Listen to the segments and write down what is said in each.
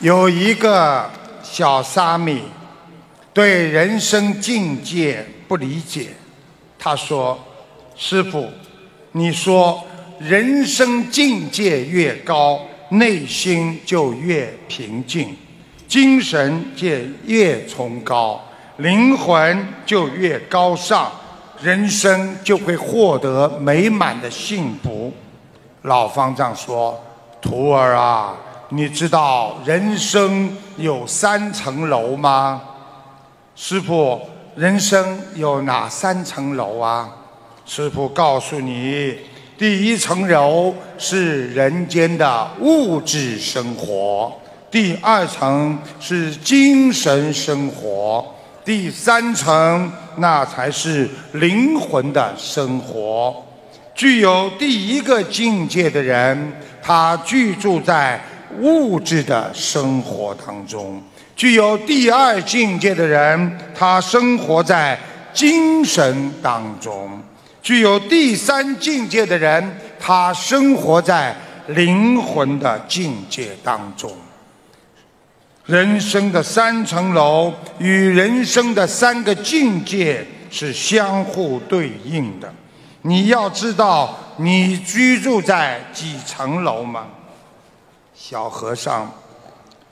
有一个小沙弥对人生境界不理解，他说：“师傅，你说人生境界越高，内心就越平静，精神界越崇高，灵魂就越高尚，人生就会获得美满的幸福。”老方丈说：“徒儿啊。”你知道人生有三层楼吗？师傅，人生有哪三层楼啊？师傅告诉你，第一层楼是人间的物质生活，第二层是精神生活，第三层那才是灵魂的生活。具有第一个境界的人，他居住在。物质的生活当中，具有第二境界的人，他生活在精神当中；具有第三境界的人，他生活在灵魂的境界当中。人生的三层楼与人生的三个境界是相互对应的。你要知道，你居住在几层楼吗？小和尚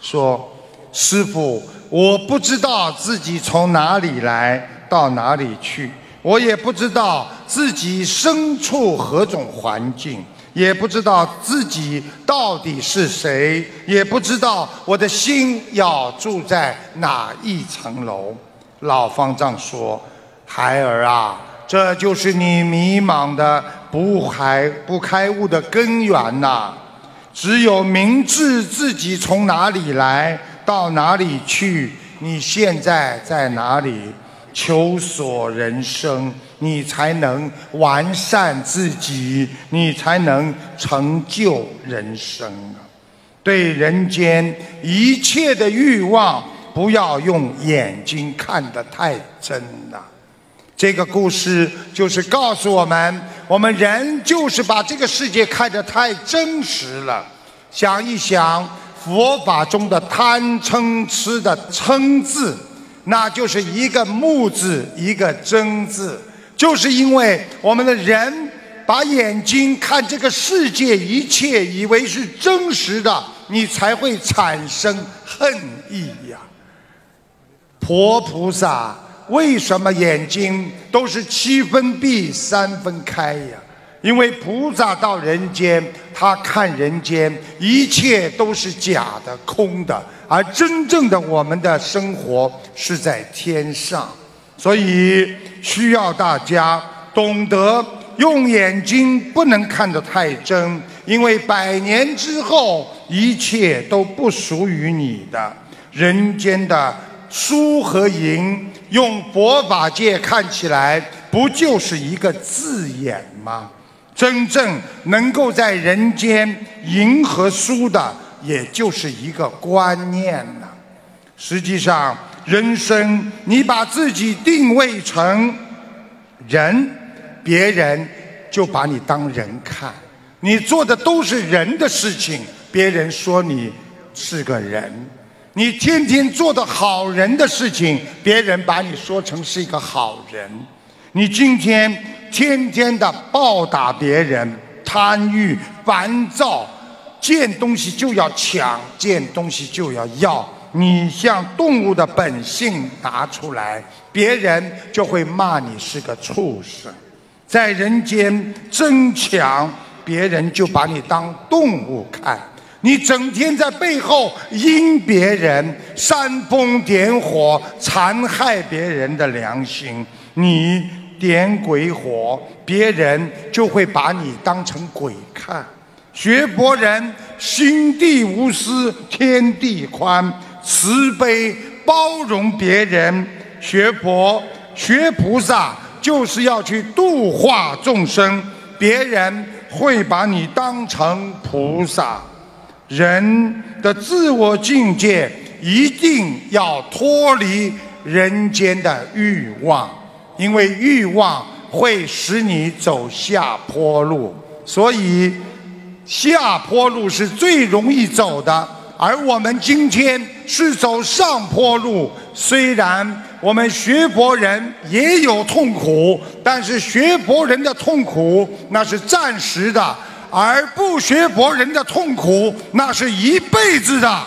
说：“师傅，我不知道自己从哪里来到哪里去，我也不知道自己身处何种环境，也不知道自己到底是谁，也不知道我的心要住在哪一层楼。”老方丈说：“孩儿啊，这就是你迷茫的不还不开悟的根源呐。”只有明知自己从哪里来到哪里去，你现在在哪里，求索人生，你才能完善自己，你才能成就人生啊！对人间一切的欲望，不要用眼睛看得太真呐。这个故事就是告诉我们，我们人就是把这个世界看得太真实了。想一想，佛法中的贪嗔痴的“嗔”字，那就是一个木字，一个真字，就是因为我们的人把眼睛看这个世界一切，以为是真实的，你才会产生恨意呀。佛菩萨。为什么眼睛都是七分闭三分开呀？因为菩萨到人间，他看人间一切都是假的、空的，而真正的我们的生活是在天上，所以需要大家懂得用眼睛不能看得太真，因为百年之后一切都不属于你的。人间的书和银。用佛法界看起来，不就是一个字眼吗？真正能够在人间赢和输的，也就是一个观念呐。实际上，人生你把自己定位成人，别人就把你当人看。你做的都是人的事情，别人说你是个人。你天天做的好人的事情，别人把你说成是一个好人；你今天天天的暴打别人、贪欲、烦躁，见东西就要抢，见东西就要要，你像动物的本性拿出来，别人就会骂你是个畜生。在人间争抢，别人就把你当动物看。你整天在背后阴别人、煽风点火、残害别人的良心，你点鬼火，别人就会把你当成鬼看。学佛人心地无私，天地宽，慈悲包容别人。学佛学菩萨就是要去度化众生，别人会把你当成菩萨。人的自我境界一定要脱离人间的欲望，因为欲望会使你走下坡路，所以下坡路是最容易走的，而我们今天是走上坡路，虽然我们学佛人也有痛苦，但是学佛人的痛苦那是暂时的。而不学博人的痛苦那是一辈子的